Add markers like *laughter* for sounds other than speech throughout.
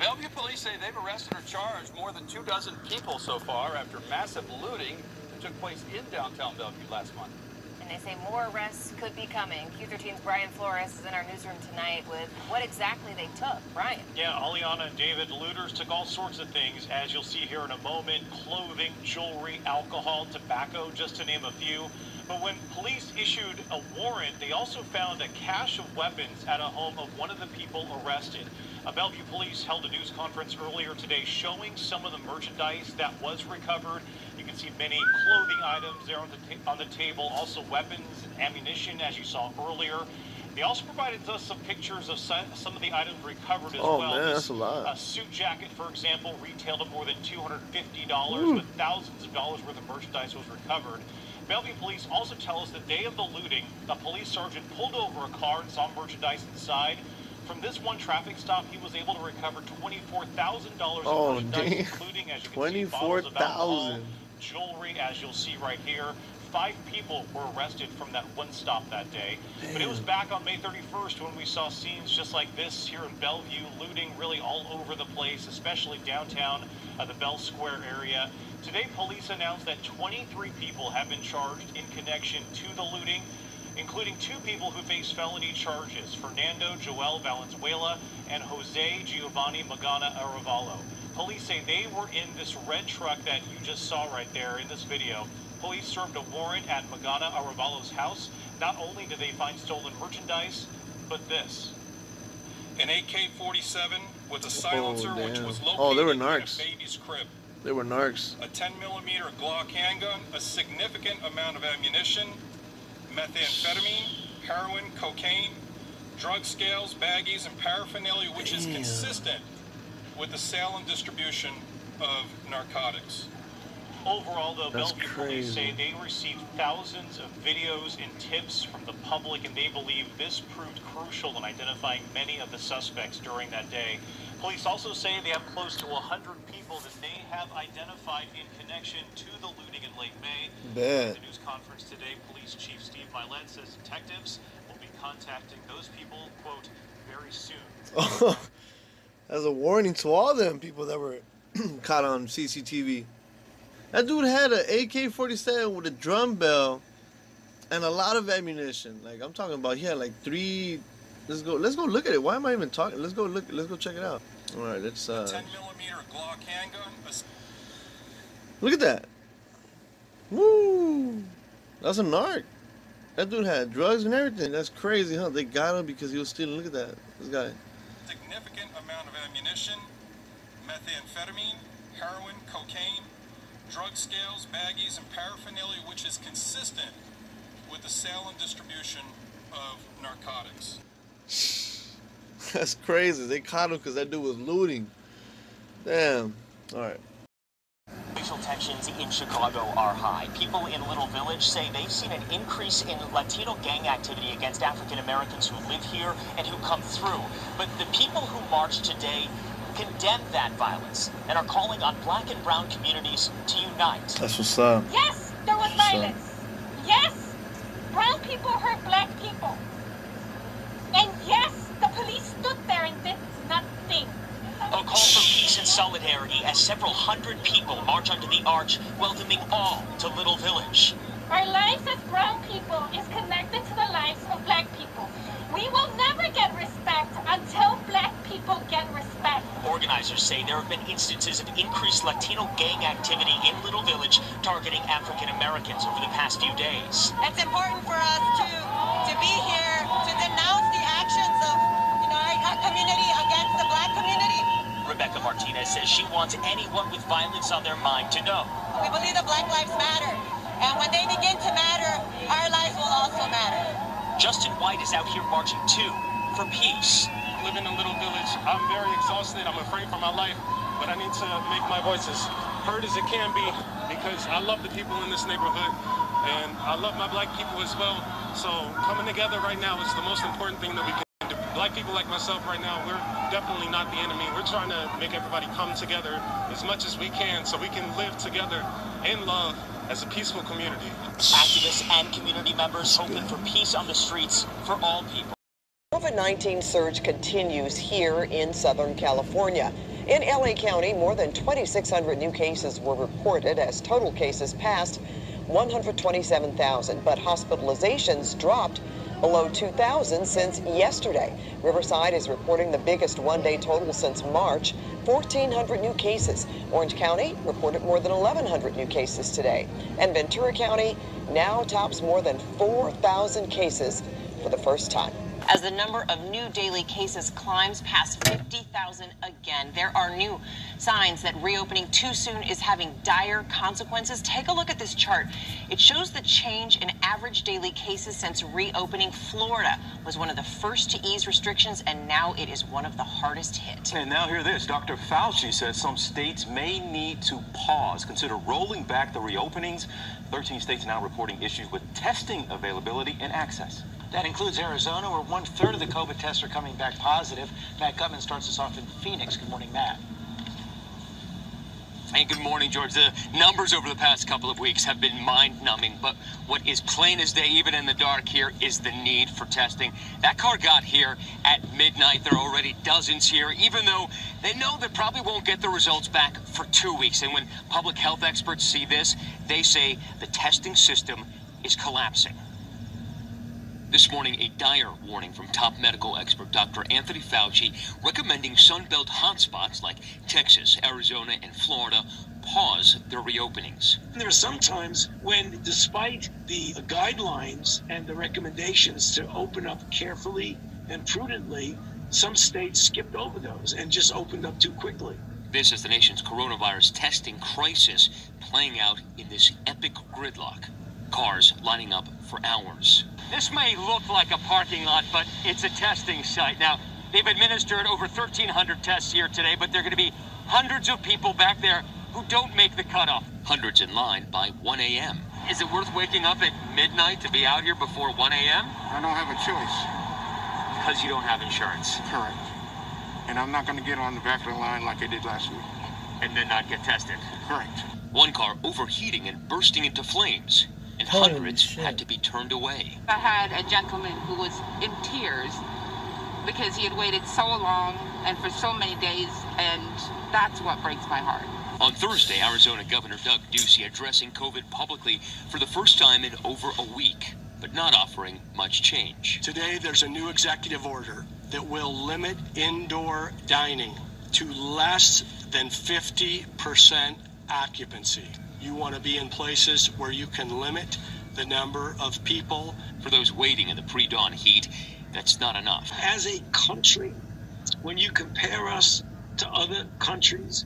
Bellevue police say they've arrested or charged more than two dozen people so far after massive looting that took place in downtown Bellevue last month. And they say more arrests could be coming. Q13's Brian Flores is in our newsroom tonight with what exactly they took. Brian. Yeah, Aliana and David, looters took all sorts of things, as you'll see here in a moment clothing, jewelry, alcohol, tobacco, just to name a few. But when police issued a warrant, they also found a cache of weapons at a home of one of the people arrested. Uh, Bellevue police held a news conference earlier today showing some of the merchandise that was recovered. You can see many clothing items there on the, on the table, also weapons and ammunition, as you saw earlier. They also provided us some pictures of some, some of the items recovered as Oh, well. man, This, that's a lot. uh, suit jacket, for example, retailed at more than $250, but thousands of dollars worth of merchandise was recovered. Bellevue police also tell us the day of the looting, a police sergeant pulled over a car and saw merchandise inside. From this one traffic stop, he was able to recover $24,000 Oh, of merchandise, damn. including, as you can see, bottles of alcohol, $24,000. Jewelry, as you'll see right here. Five people were arrested from that one stop that day. But it was back on May 31st when we saw scenes just like this here in Bellevue, looting really all over the place, especially downtown, uh, the Bell Square area. Today, police announced that 23 people have been charged in connection to the looting, including two people who face felony charges, Fernando Joel Valenzuela and Jose Giovanni Magana Arevalo. Police say they were in this red truck that you just saw right there in this video. Police served a warrant at Magana Arevalo's house. Not only did they find stolen merchandise, but this. An AK-47 with a silencer oh, which was located Oh, they were in a baby's crib. They were narcs. A 10 millimeter Glock handgun, a significant amount of ammunition, methamphetamine, heroin, cocaine, drug scales, baggies, and paraphernalia, which is consistent with the sale and distribution of narcotics. Overall, though, That's Bellevue police say they received thousands of videos and tips from the public, and they believe this proved crucial in identifying many of the suspects during that day. Police also say they have close to 100 people that they have identified in connection to the looting in late May. Bet. At the news conference today, Police Chief Steve Mylett says detectives will be contacting those people, quote, very soon. *laughs* As a warning to all them people that were *clears throat* caught on CCTV. That dude had an AK-47 with a drum bell and a lot of ammunition. Like I'm talking about, he had like three. Let's go. Let's go look at it. Why am I even talking? Let's go look. Let's go check it out. All right. Let's. uh 10 millimeter Glock handgun, Look at that. Woo! That's a narc. That dude had drugs and everything. That's crazy, huh? They got him because he was stealing. Look at that. This guy. Significant amount of ammunition, methamphetamine, heroin, cocaine, drug scales, baggies, and paraphernalia, which is consistent with the sale and distribution of narcotics. *laughs* That's crazy. They caught him because that dude was looting. Damn. All right. Racial tensions in Chicago are high. People in Little Village say they've seen an increase in Latino gang activity against African Americans who live here and who come through. But the people who marched today condemn that violence and are calling on black and brown communities to unite. That's what's up. Yes, there was violence. Yes, brown people hurt black people. And yes, the police stood there and did nothing. A call for peace and solidarity as several hundred people march under the arch, welcoming all to Little Village. Our lives as brown people is connected to the lives of black people. We will never get respect until black people get respect. Organizers say there have been instances of increased Latino gang activity in Little Village targeting African Americans over the past few days. It's important for us to to be here Martinez says she wants anyone with violence on their mind to know. We believe that Black Lives Matter, and when they begin to matter, our lives will also matter. Justin White is out here marching too for peace. live in a little village. I'm very exhausted. I'm afraid for my life, but I need to make my voice as heard as it can be because I love the people in this neighborhood and I love my black people as well. So coming together right now is the most important thing that we can do. Black people like myself right now, we're definitely not the enemy. We're trying to make everybody come together as much as we can so we can live together in love as a peaceful community. Activists and community members hoping for peace on the streets for all people. COVID-19 surge continues here in Southern California. In LA County, more than 2,600 new cases were reported as total cases passed 127,000, but hospitalizations dropped below 2,000 since yesterday. Riverside is reporting the biggest one-day total since March, 1,400 new cases. Orange County reported more than 1,100 new cases today. And Ventura County now tops more than 4,000 cases for the first time. As the number of new daily cases climbs past 50,000 again, there are new signs that reopening too soon is having dire consequences. Take a look at this chart. It shows the change in average daily cases since reopening. Florida was one of the first to ease restrictions, and now it is one of the hardest hit. And now hear this. Dr. Fauci says some states may need to pause, consider rolling back the reopenings. 13 states now reporting issues with testing availability and access. That includes Arizona, where one third of the COVID tests are coming back positive. Matt Gutman starts us off in Phoenix. Good morning, Matt. Hey, good morning, George. The numbers over the past couple of weeks have been mind numbing, but what is plain as day, even in the dark here, is the need for testing. That car got here at midnight. There are already dozens here, even though they know they probably won't get the results back for two weeks. And when public health experts see this, they say the testing system is collapsing. This morning, a dire warning from top medical expert Dr. Anthony Fauci recommending Sunbelt hotspots like Texas, Arizona, and Florida pause their reopenings. There are some times when, despite the guidelines and the recommendations to open up carefully and prudently, some states skipped over those and just opened up too quickly. This is the nation's coronavirus testing crisis playing out in this epic gridlock. Cars lining up for hours. This may look like a parking lot, but it's a testing site. Now, they've administered over 1,300 tests here today, but there are going to be hundreds of people back there who don't make the cutoff. Hundreds in line by 1 a.m. Is it worth waking up at midnight to be out here before 1 a.m.? I don't have a choice. Because you don't have insurance. Correct. And I'm not going to get on the back of the line like I did last week. And then not get tested. Correct. One car overheating and bursting into flames and Holy hundreds shit. had to be turned away. I had a gentleman who was in tears because he had waited so long and for so many days, and that's what breaks my heart. On Thursday, Arizona Governor Doug Ducey addressing COVID publicly for the first time in over a week, but not offering much change. Today, there's a new executive order that will limit indoor dining to less than 50% occupancy. You want to be in places where you can limit the number of people. For those waiting in the pre dawn heat, that's not enough. As a country, when you compare us to other countries,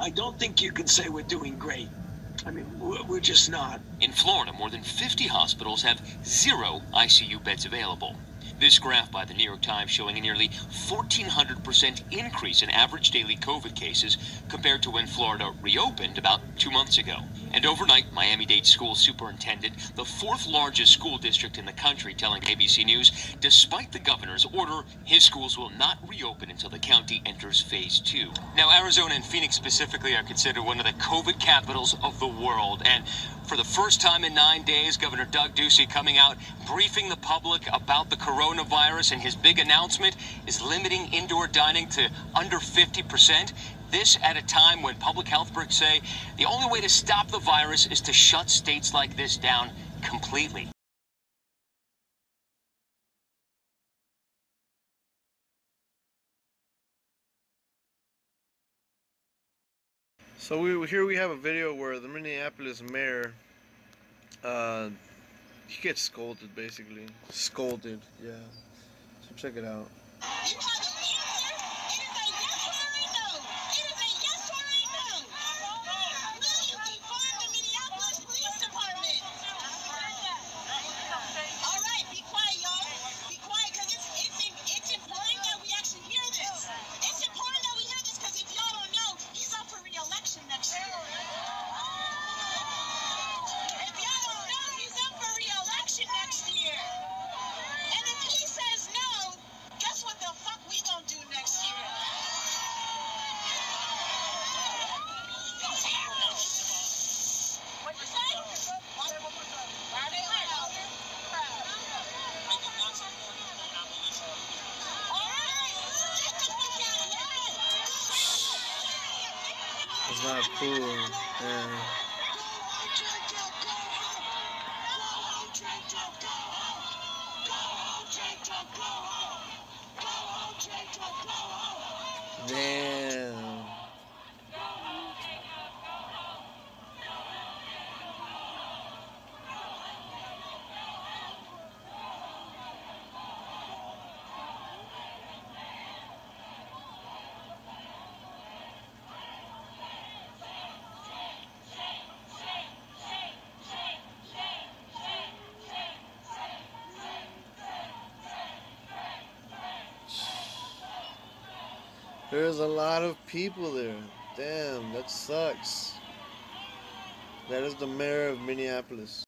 I don't think you can say we're doing great. I mean, we're, we're just not. In Florida, more than 50 hospitals have zero ICU beds available. This graph by the New York Times showing a nearly 1,400% increase in average daily COVID cases compared to when Florida reopened about two months ago. And overnight, Miami Dade school superintendent, the fourth largest school district in the country, telling ABC News, despite the governor's order, his schools will not reopen until the county enters phase two. Now, Arizona and Phoenix specifically are considered one of the COVID capitals of the world. And for the first time in nine days, Governor Doug Ducey coming out, briefing the public about the coronavirus, and his big announcement is limiting indoor dining to under 50%. This at a time when public health experts say the only way to stop the virus is to shut states like this down completely. So we here we have a video where the Minneapolis mayor, uh, he gets scolded basically, scolded. Yeah. So check it out. Cool. Damn. There's a lot of people there. Damn, that sucks. That is the mayor of Minneapolis.